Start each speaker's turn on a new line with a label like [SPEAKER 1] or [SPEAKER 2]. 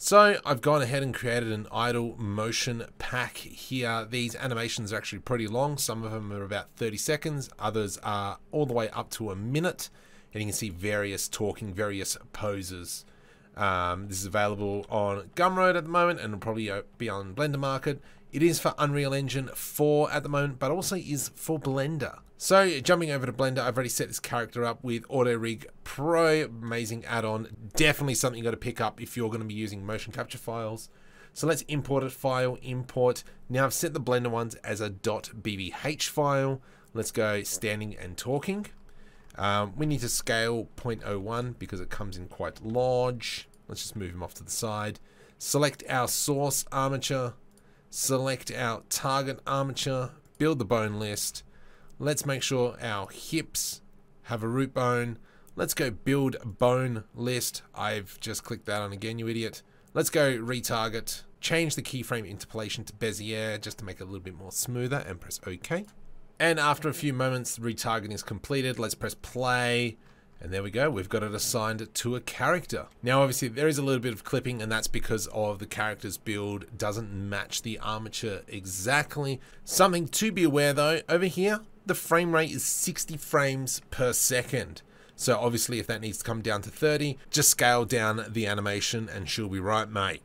[SPEAKER 1] So I've gone ahead and created an idle motion pack here. These animations are actually pretty long. Some of them are about 30 seconds. Others are all the way up to a minute. And you can see various talking, various poses. Um, this is available on Gumroad at the moment and will probably uh, be on Blender Market. It is for Unreal Engine 4 at the moment, but also is for Blender. So jumping over to Blender, I've already set this character up with Auto Rig Pro, amazing add-on. Definitely something you got to pick up if you're going to be using motion capture files. So let's import it, file, import. Now I've set the Blender ones as a .bvh file. Let's go standing and talking. Um, we need to scale 0.01 because it comes in quite large. Let's just move him off to the side. Select our source armature. Select our target armature. Build the bone list Let's make sure our hips have a root bone. Let's go build bone list. I've just clicked that on again, you idiot. Let's go retarget. Change the keyframe interpolation to Bezier just to make it a little bit more smoother and press OK. And after a few moments, retargeting is completed. Let's press play. And there we go, we've got it assigned to a character. Now obviously there is a little bit of clipping and that's because of the character's build doesn't match the armature exactly. Something to be aware though, over here, the frame rate is 60 frames per second. So obviously if that needs to come down to 30, just scale down the animation and she'll be right, mate.